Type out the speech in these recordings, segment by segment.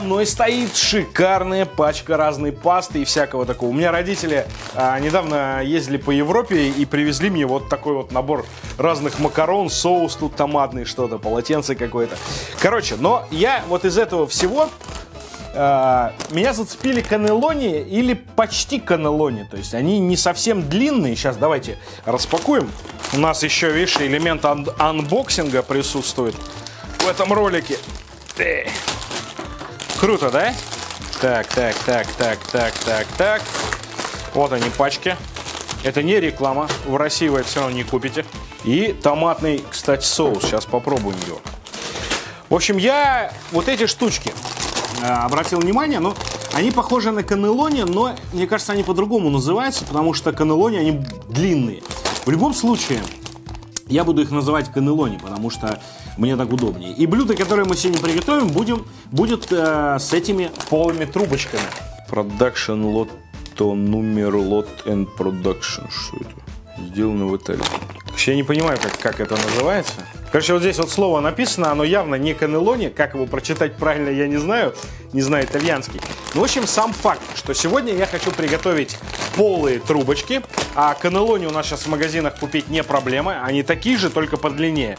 передо мной стоит шикарная пачка разной пасты и всякого такого. У меня родители а, недавно ездили по Европе и привезли мне вот такой вот набор разных макарон, соус тут томатный, что-то, полотенце какое-то. Короче, но я вот из этого всего а, меня зацепили канелони или почти канелони. То есть они не совсем длинные. Сейчас давайте распакуем. У нас еще, видишь, элемент ан анбоксинга присутствует в этом ролике. Эх. Круто, да? Так, так, так, так, так, так, так. Вот они, пачки. Это не реклама. В России вы это все равно не купите. И томатный, кстати, соус. Сейчас попробуем его. В общем, я вот эти штучки э, обратил внимание, но они похожи на канелони, но мне кажется, они по-другому называются, потому что канелони, они длинные. В любом случае, я буду их называть канелони, потому что мне так удобнее. И блюдо, которое мы сегодня приготовим, будем, будет э, с этими полыми трубочками. Production Lotto номер Lot and Production. Что это? Сделано в Италии. Я не понимаю, как, как это называется. Короче, вот здесь вот слово написано, оно явно не канелони. Как его прочитать правильно, я не знаю. Не знаю итальянский. Ну, в общем, сам факт, что сегодня я хочу приготовить полые трубочки. А канелони у нас сейчас в магазинах купить не проблема. Они такие же, только подлиннее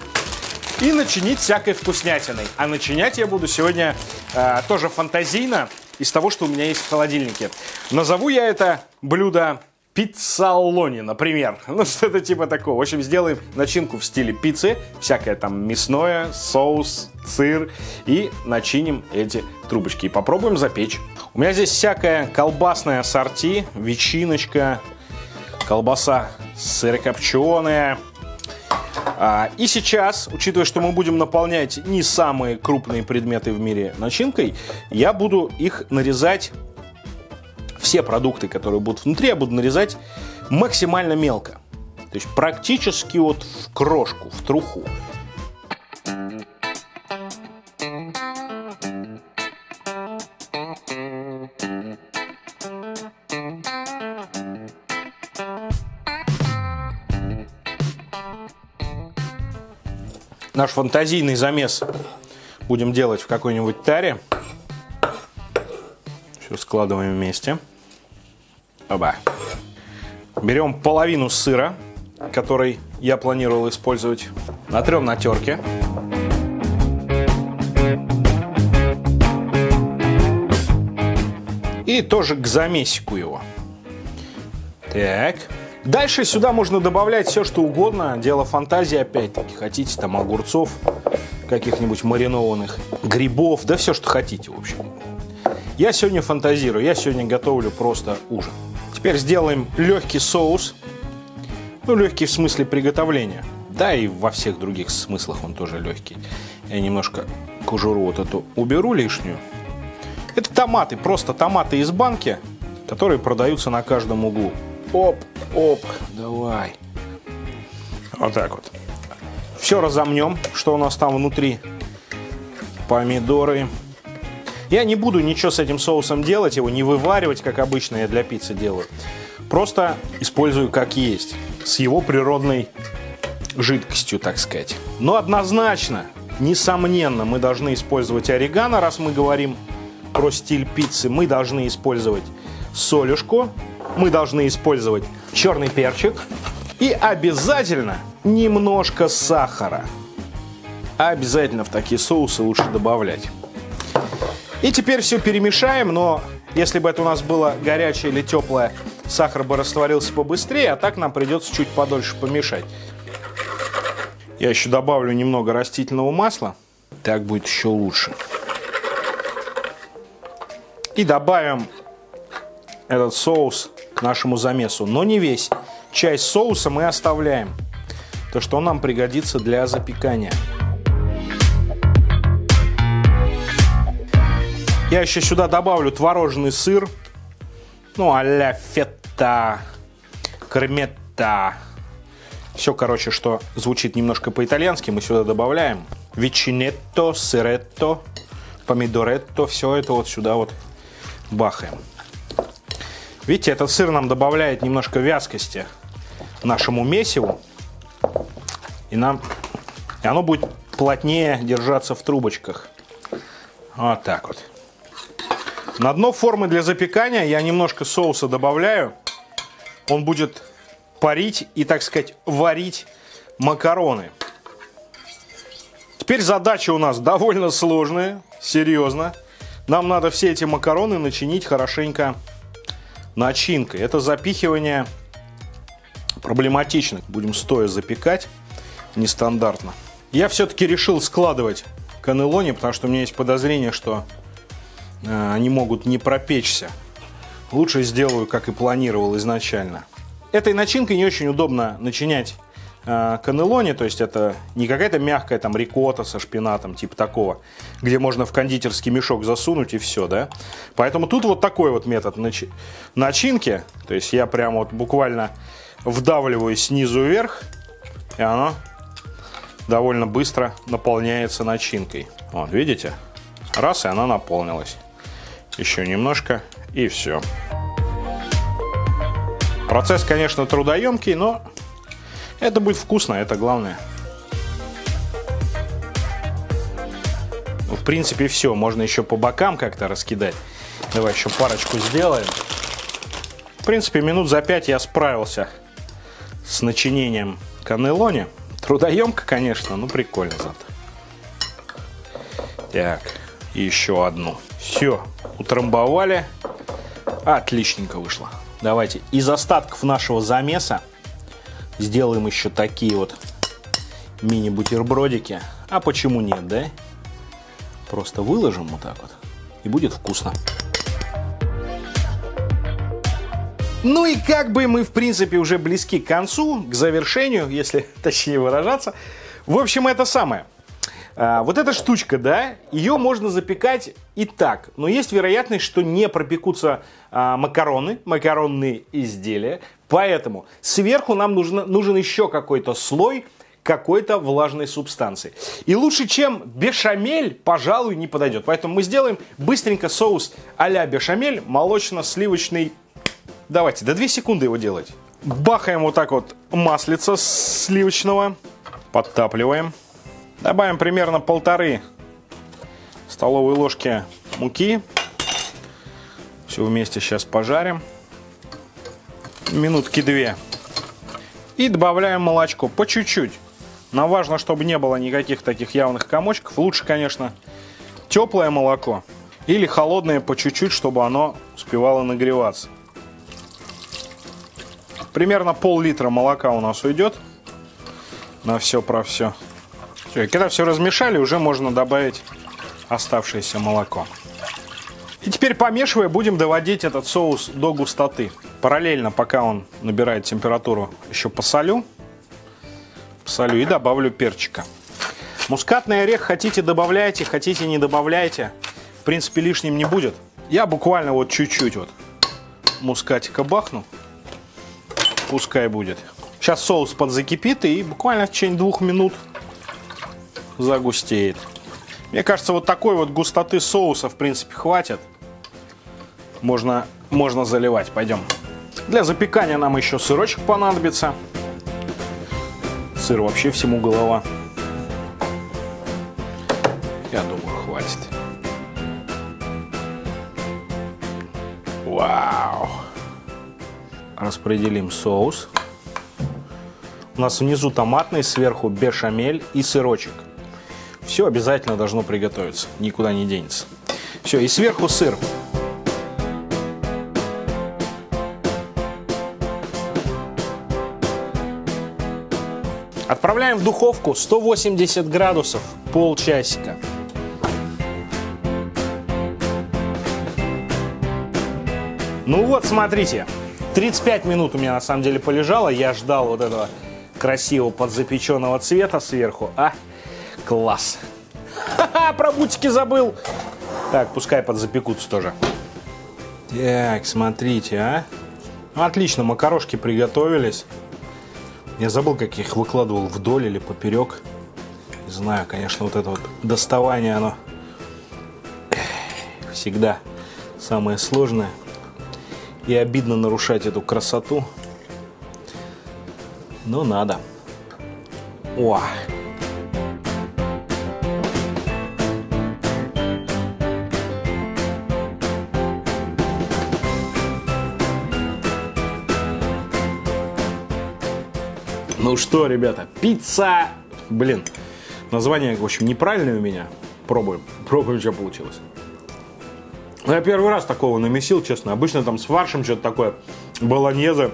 и начинить всякой вкуснятиной. А начинять я буду сегодня э, тоже фантазийно из того, что у меня есть в холодильнике. Назову я это блюдо пиццалони, например. Ну, что-то типа такого. В общем, сделаем начинку в стиле пиццы. Всякое там мясное, соус, сыр. И начиним эти трубочки. И попробуем запечь. У меня здесь всякая колбасная ассорти, ветчиночка, колбаса сырокопченая, а, и сейчас, учитывая, что мы будем наполнять не самые крупные предметы в мире начинкой, я буду их нарезать, все продукты, которые будут внутри, я буду нарезать максимально мелко. То есть практически вот в крошку, в труху. наш фантазийный замес будем делать в какой-нибудь таре. Все складываем вместе. Оба. Берем половину сыра, который я планировал использовать. Натрем на терке. И тоже к замесику его. Так. Дальше сюда можно добавлять все, что угодно. Дело фантазии, опять-таки. Хотите там огурцов, каких-нибудь маринованных, грибов, да все, что хотите, в общем. Я сегодня фантазирую, я сегодня готовлю просто ужин. Теперь сделаем легкий соус. Ну, легкий в смысле приготовления. Да, и во всех других смыслах он тоже легкий. Я немножко кожуру вот эту уберу лишнюю. Это томаты, просто томаты из банки, которые продаются на каждом углу. Оп, оп, давай. Вот так вот. Все разомнем, что у нас там внутри. Помидоры. Я не буду ничего с этим соусом делать, его не вываривать, как обычно я для пиццы делаю. Просто использую как есть, с его природной жидкостью, так сказать. Но однозначно, несомненно, мы должны использовать орегано, раз мы говорим про стиль пиццы. Мы должны использовать солюшку, мы должны использовать черный перчик и обязательно немножко сахара. Обязательно в такие соусы лучше добавлять. И теперь все перемешаем, но если бы это у нас было горячее или теплое, сахар бы растворился побыстрее, а так нам придется чуть подольше помешать. Я еще добавлю немного растительного масла. Так будет еще лучше. И добавим этот соус к нашему замесу, но не весь. Часть соуса мы оставляем, то что он нам пригодится для запекания. Я еще сюда добавлю творожный сыр, ну а-ля фета, кремета. Все, короче, что звучит немножко по-итальянски, мы сюда добавляем. Ветчинетто, сыретто, помидоретто, все это вот сюда вот бахаем. Видите, этот сыр нам добавляет немножко вязкости нашему месиву. И, нам, и оно будет плотнее держаться в трубочках. Вот так вот. На дно формы для запекания я немножко соуса добавляю. Он будет парить и, так сказать, варить макароны. Теперь задача у нас довольно сложная, серьезно. Нам надо все эти макароны начинить хорошенько начинкой. Это запихивание проблематично. Будем стоя запекать нестандартно. Я все-таки решил складывать канелони, потому что у меня есть подозрение, что они могут не пропечься. Лучше сделаю, как и планировал изначально. Этой начинкой не очень удобно начинять э, канелони, то есть это не какая-то мягкая там рикота со шпинатом, типа такого, где можно в кондитерский мешок засунуть и все, да. Поэтому тут вот такой вот метод нач... начинки, то есть я прям вот буквально вдавливаю снизу вверх, и оно довольно быстро наполняется начинкой. Вот, видите? Раз, и она наполнилась. Еще немножко, и все. Процесс, конечно, трудоемкий, но это будет вкусно, это главное. В принципе, все. Можно еще по бокам как-то раскидать. Давай еще парочку сделаем. В принципе, минут за пять я справился с начинением каннелони. Трудоемко, конечно, но прикольно зато. Так, еще одну. Все, утрамбовали. Отличненько вышло. Давайте из остатков нашего замеса сделаем еще такие вот мини-бутербродики. А почему нет, да? Просто выложим вот так вот, и будет вкусно. Ну и как бы мы, в принципе, уже близки к концу, к завершению, если точнее выражаться. В общем, это самое. А, вот эта штучка, да, ее можно запекать и так, но есть вероятность, что не пропекутся а, макароны, макаронные изделия, поэтому сверху нам нужно, нужен еще какой-то слой какой-то влажной субстанции. И лучше, чем бешамель, пожалуй, не подойдет. Поэтому мы сделаем быстренько соус а-ля бешамель, молочно-сливочный Давайте, до 2 секунды его делать. Бахаем вот так вот маслица сливочного. Подтапливаем. Добавим примерно полторы столовые ложки муки. Все вместе сейчас пожарим. Минутки две. И добавляем молочко по чуть-чуть. Но важно, чтобы не было никаких таких явных комочков. Лучше, конечно, теплое молоко. Или холодное по чуть-чуть, чтобы оно успевало нагреваться. Примерно пол-литра молока у нас уйдет на все про все. Все. когда все размешали, уже можно добавить оставшееся молоко. И теперь помешивая, будем доводить этот соус до густоты. Параллельно, пока он набирает температуру, еще посолю. Посолю и добавлю перчика. Мускатный орех хотите добавляйте, хотите не добавляйте. В принципе, лишним не будет. Я буквально вот чуть-чуть вот мускатика бахну пускай будет. Сейчас соус подзакипит и буквально в течение двух минут загустеет. Мне кажется, вот такой вот густоты соуса, в принципе, хватит. Можно, можно заливать. Пойдем. Для запекания нам еще сырочек понадобится. Сыр вообще всему голова. Я думаю, хватит. Вау! распределим соус. У нас внизу томатный, сверху бешамель и сырочек. Все обязательно должно приготовиться, никуда не денется. Все, и сверху сыр. Отправляем в духовку 180 градусов полчасика. Ну вот, смотрите, 35 минут у меня на самом деле полежало. Я ждал вот этого красивого подзапеченного цвета сверху. А, класс. Ха-ха, про бутики забыл. Так, пускай подзапекутся тоже. Так, смотрите, а. Ну, отлично, макарошки приготовились. Я забыл, как я их выкладывал вдоль или поперек. Не знаю, конечно, вот это вот доставание, оно всегда самое сложное и обидно нарушать эту красоту. Но надо. О! Ну что, ребята, пицца... Блин, название, в общем, неправильное у меня. Пробуем. Пробуем, что получилось. Ну, я первый раз такого намесил, честно. Обычно там с фаршем что-то такое. Болоньезе.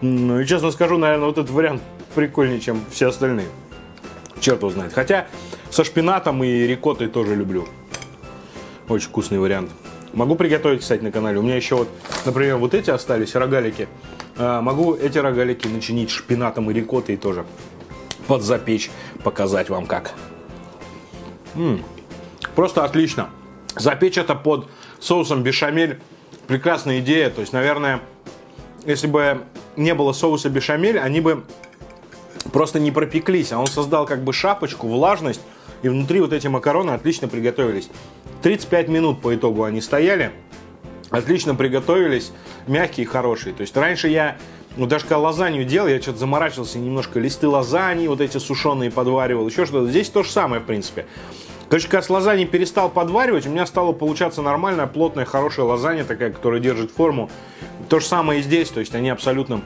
Ну и честно скажу, наверное, вот этот вариант прикольнее, чем все остальные. Черт его знает. Хотя со шпинатом и рикоттой тоже люблю. Очень вкусный вариант. Могу приготовить, кстати, на канале. У меня еще вот, например, вот эти остались, рогалики. А, могу эти рогалики начинить шпинатом и рикоттой тоже. Подзапечь, показать вам как. М-м, просто отлично. Запечь это под соусом бешамель. Прекрасная идея. То есть, наверное, если бы не было соуса бешамель, они бы просто не пропеклись. А он создал как бы шапочку, влажность. И внутри вот эти макароны отлично приготовились. 35 минут по итогу они стояли. Отлично приготовились. Мягкие, хорошие. То есть раньше я ну, даже когда лазанью делал, я что-то заморачивался немножко. Листы лазаньи, вот эти сушеные подваривал, еще что-то. Здесь то же самое, в принципе. Короче, когда с лазаньи перестал подваривать, у меня стало получаться нормальная, плотная, хорошая лазанья, такая, которая держит форму. То же самое и здесь, то есть они абсолютно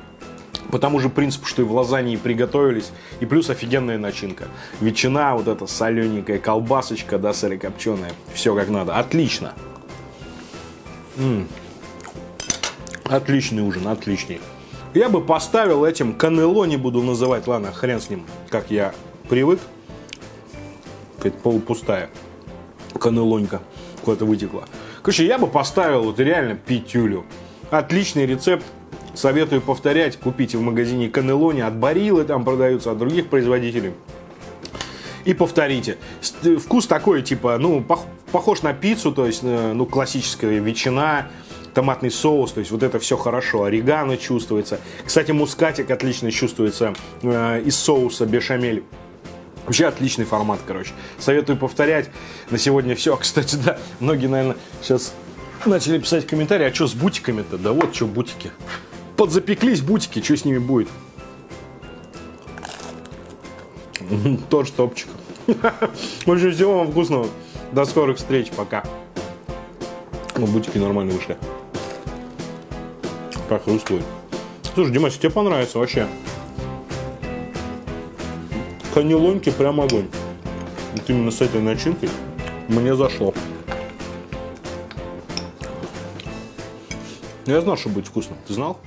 по тому же принципу, что и в лазанье приготовились. И плюс офигенная начинка. Ветчина, вот эта солененькая колбасочка, да, сырокопченая. Все как надо. Отлично. М-м. Отличный ужин, отличный. Я бы поставил этим канело, не буду называть, ладно, хрен с ним, как я привык. Какая-то полупустая канелонька куда-то вытекла. Короче, я бы поставил вот реально пятюлю. Отличный рецепт, Советую повторять, купите в магазине Канелони от Барилы, там продаются от других производителей. И повторите. Вкус такой, типа, ну, похож на пиццу, то есть, э, ну, классическая ветчина, томатный соус, то есть вот это все хорошо, орегано чувствуется. Кстати, мускатик отлично чувствуется э, из соуса бешамель. Вообще отличный формат, короче. Советую повторять. На сегодня все. Кстати, да, многие, наверное, сейчас начали писать комментарии, а что с бутиками-то? Да вот, что бутики подзапеклись бутики, что с ними будет? Тоже топчик. Общем, всего вам вкусного. До скорых встреч. Пока. Ну, бутики нормально вышли. Похрустывают. Слушай, Димас, тебе понравится вообще. Канелонки прям огонь. Вот именно с этой начинкой мне зашло. Я знал, что будет вкусно. Ты знал?